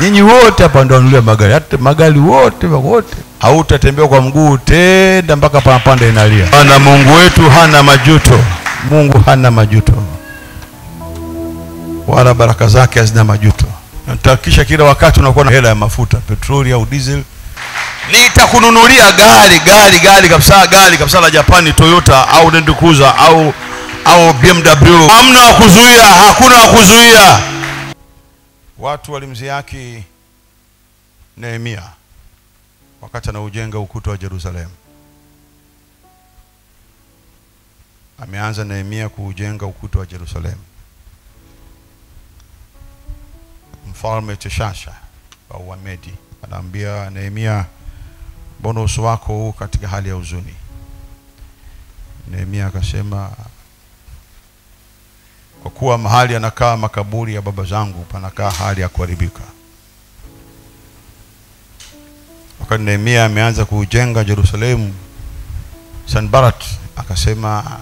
nyinyi wote hapa ndio wanunulia magari hata magari wote wote. Hautatembea kwa mguu tenda mpaka panapanda inalia. Ana mungu wetu hana majuto. Mungu hana majuto. Wala baraka zake hazina majuto. Natahakikisha kila wakati unakuwa na hela ya mafuta petroli au diesel. Nitakununulia gari gari gari kabisa gari kabisa la japani toyota au land cruiser au au bmw hamna wa kuzuia hakuna wa kuzuia watu walimziaki nehemia wakati anaujenga ukuta wa Yerusalemu. ameanza nehemia kuujenga ukuta wa Yerusalemu. mfalme teshasha wa uamedi anaambia nehemia mbona uso wako huu katika hali ya huzuni nehemia akasema kwa kuwa mahali anakaa makaburi ya baba zangu panakaa hali ya kuharibika. Wakati nehemia ameanza kujenga jerusalemu sanbarat akasema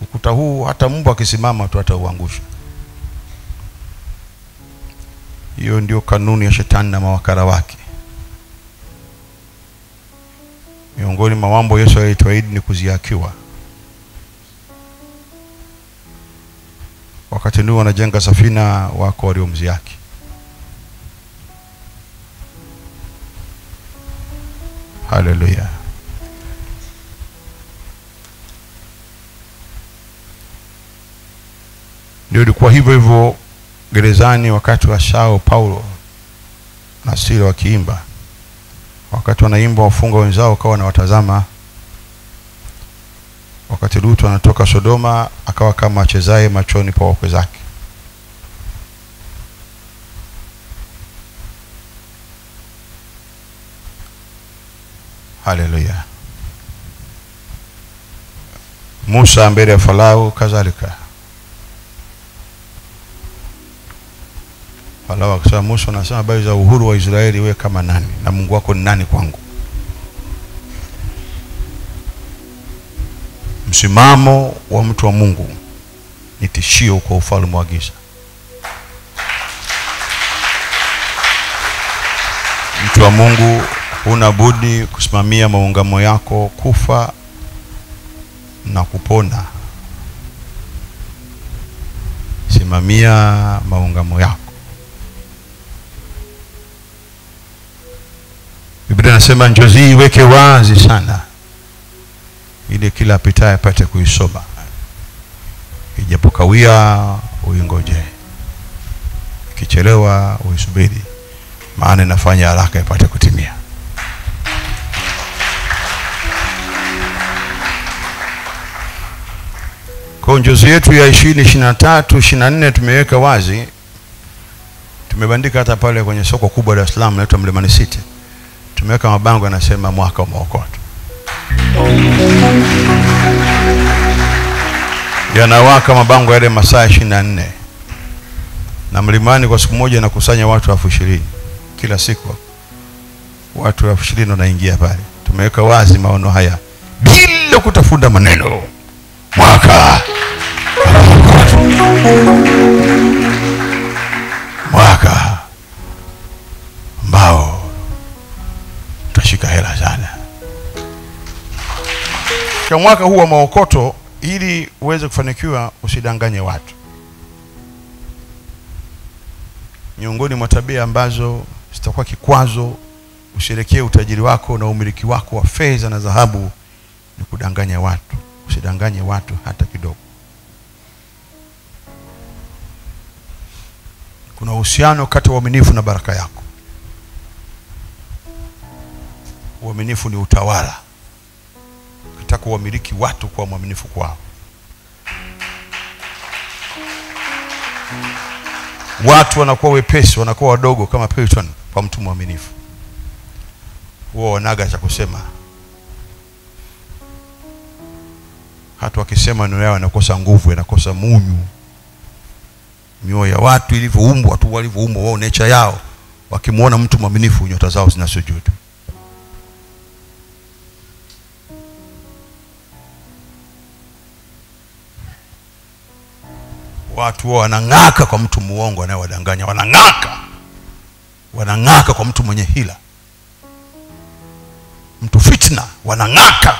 ukuta huu hata mbwa akisimama tu atauangusha. Hiyo ndio kanuni ya shetani na mawakala wake. Miongoni mwa mambo yesu alituahidi ni kuziakiwa wakati Nuhu wanajenga safina wako waliomziaki haleluya ndio ilikuwa hivyo hivyo gerezani wakati wa Sao Paulo na Sila wakiimba. Wakati wanaimba wafunga wenzao wakawa wanawatazama. Wakati Lutu anatoka Sodoma akawa kama achezaye machoni pa wakwe zake. Haleluya. Musa mbele ya Farao kadhalika. Farao akasema, Musa, unasema habari za uhuru wa Israeli, wewe kama nani na Mungu wako ni nani kwangu? Msimamo wa mtu wa Mungu ni tishio kwa ufalme wa giza. Mtu wa Mungu, huna budi kusimamia maungamo yako, kufa na kupona. Simamia maungamo yako. Biblia inasema njozi iweke wazi sana, ili kila apitaye apate kuisoma. Ijapokawia uingoje, ikichelewa uisubiri, maana inafanya haraka ipate kutimia. Kwa njozi yetu ya ishirini ishirini na tatu ishirini na nne tumeweka wazi, tumebandika hata pale kwenye soko kubwa Dar es Salaam naitwa Mlimani City. Tumeweka mabango yanasema mwaka wa maokoto, yanawaka mabango yale masaa ishirini na nne. Na Mlimani kwa siku moja nakusanya watu elfu ishirini. Kila siku, watu elfu ishirini wanaingia pale. Tumeweka wazi maono haya. Bila kutafunda maneno, mwaka mwaka huu wa maokoto. Ili uweze kufanikiwa, usidanganye watu. Miongoni mwa tabia ambazo zitakuwa kikwazo usherekee utajiri wako na umiliki wako wa fedha na dhahabu ni kudanganya watu. Usidanganye watu hata kidogo. Kuna uhusiano kati ya uaminifu na baraka yako. Uaminifu ni utawala. Ukitaka uwamiliki watu, kwa mwaminifu kwao. Watu wanakuwa wepesi, wanakuwa wadogo kama Peyton kwa mtu mwaminifu. Huwa wanaga cha kusema, hata wakisema maneno yao yanakosa nguvu, yanakosa munyu. Mioyo ya watu ilivyoumbwa tu, walivyoumbwa wao, nature yao, wakimwona mtu mwaminifu, nyota zao zinasujudu. Watu wao wanang'aka kwa mtu muongo anayewadanganya, wanang'aka. wanang'aka kwa mtu mwenye hila. Mtu fitna. Wanang'aka.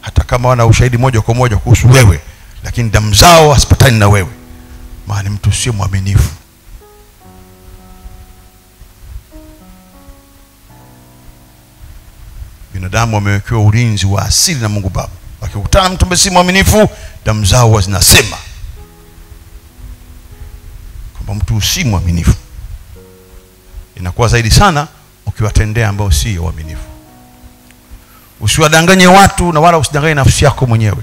Hata kama wana ushahidi moja kwa moja kuhusu wewe lakini damu zao hasipatani na wewe. Maana mtu sio mwaminifu. Binadamu wamewekewa ulinzi wa asili na mungu baba. Wakikutana mtu ambaye si mwaminifu damu zao zinasema kwamba mtu si mwaminifu. Inakuwa zaidi sana ukiwatendea ambao si waaminifu. Usiwadanganye watu na wala usidanganye nafsi yako mwenyewe.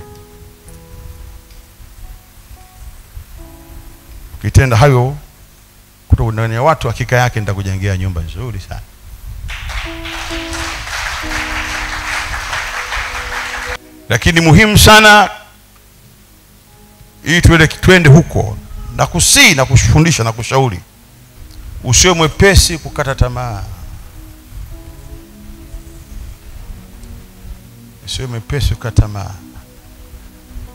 Ukitenda hayo kutokudanganya watu hakika yake nitakujengea nyumba nzuri sana. Lakini muhimu sana ili tuende, huko na kusii na kufundisha na kushauri. Usiwe mwepesi kukata tamaa. Usiwe mwepesi kukata tamaa.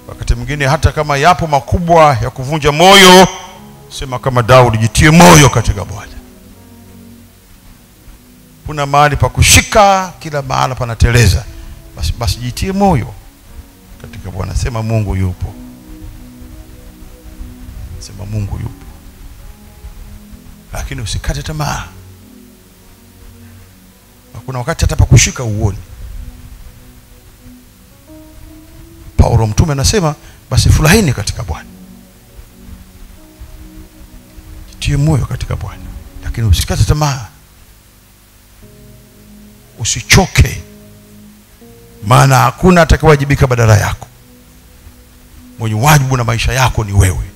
Wakati mwingine hata kama yapo makubwa ya kuvunja moyo sema kama daudi jitie moyo katika bwana. Kuna mahali pa kushika kila mahala panateleza. Basi, basi jitie moyo katika bwana. Sema mungu yupo sema mungu yupo. Lakini usikate tamaa. Na kuna wakati hata pakushika uoni. Paulo mtume anasema basi furahini katika bwana. Jitie moyo katika bwana. Lakini usikate tamaa. Usichoke. Maana hakuna atakayewajibika badala yako. Mwenye wajibu na maisha yako ni wewe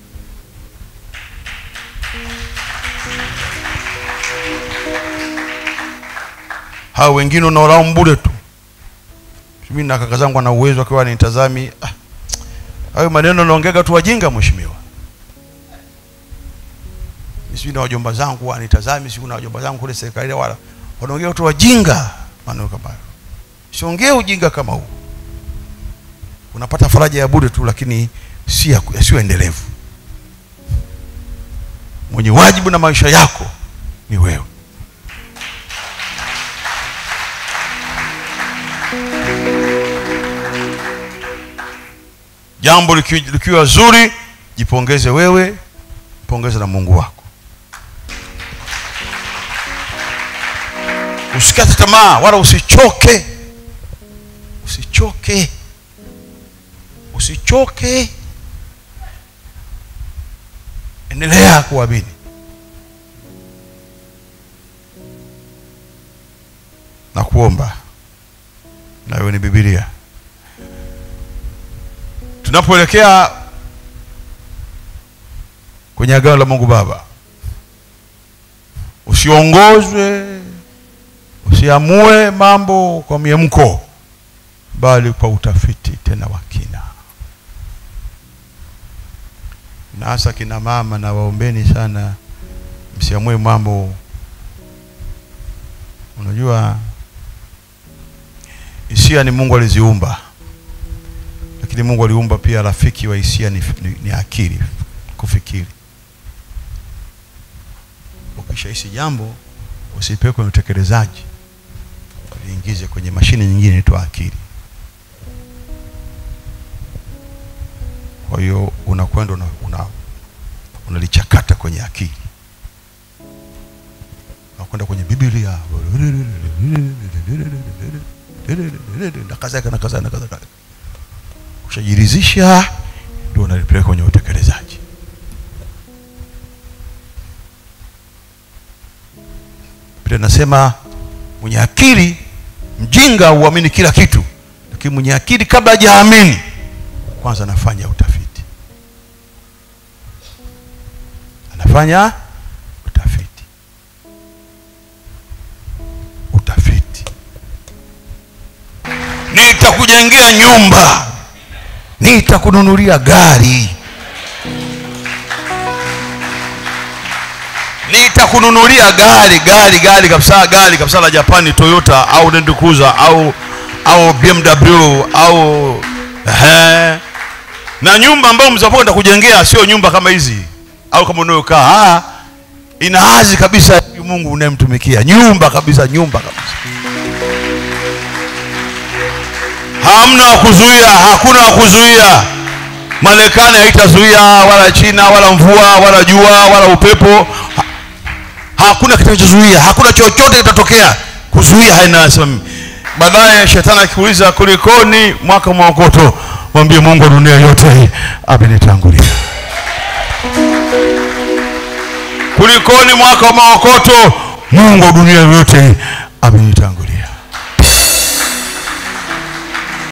hao wengine unaolao bure tu. Mimi na kaka zangu ana uwezo akiwa anitazami ah, hayo maneno naongega tu wajinga mheshimiwa. Sijui na wajomba zangu wanitazami sijui na wajomba zangu kule serikali wala wanaongea tu wajinga maneno kama hayo. Siongee ujinga kama huu. Unapata faraja ya bure tu lakini si sio endelevu. Mwenye wajibu na maisha yako ni wewe jambo likiwa zuri jipongeze wewe pongeza na mungu wako. Usikate tamaa wala usichoke. Usichoke. Usichoke. Endelea kuamini. Na kuomba nayo ni bibilia tunapoelekea kwenye agano la mungu baba usiongozwe usiamue mambo kwa miemko bali kwa utafiti tena wa kina. Na hasa kina mama na waombeni sana msiamue mambo. Unajua hisia ni mungu aliziumba lakini mungu aliumba pia rafiki wa hisia ni, ni, ni akili kufikiri. Ukishahisi jambo usipeleke kwenye utekelezaji. Liingize kwenye mashine nyingine inaitwa akili. Kwa hiyo unakwenda una, una, unalichakata kwenye akili. Unakwenda kwenye biblia. Na kadhalika na kadhalika na nakazaka ushajirizisha ndio unalipeleka kwenye utekelezaji. Biblia nasema mwenye akili mjinga huamini kila kitu lakini mwenye akili kabla hajaamini kwanza anafanya utafiti. Anafanya utafiti. Utafiti. Nitakujengea nyumba nitakununulia gari nitakununulia gari gari gari kabisa gari kabisa la japani toyota au land cruiser au au bmw au he. na nyumba ambayo mzapo nitakujengea sio nyumba kama hizi au kama unayokaa ina hazi kabisa Mungu unayemtumikia, nyumba kabisa, nyumba kabisa. Hamna wa kuzuia, hakuna wa kuzuia. Marekani haitazuia wala China wala mvua wala jua wala upepo hakuna kitakachozuia, hakuna chochote kitatokea kuzuia. Haina nasema mimi. Baadaye shetani akiuliza kulikoni mwaka mwakoto, mwambie Mungu wa dunia yote amenitangulia. Kulikoni mwaka wa maokoto, Mungu wa dunia yote amenitangulia.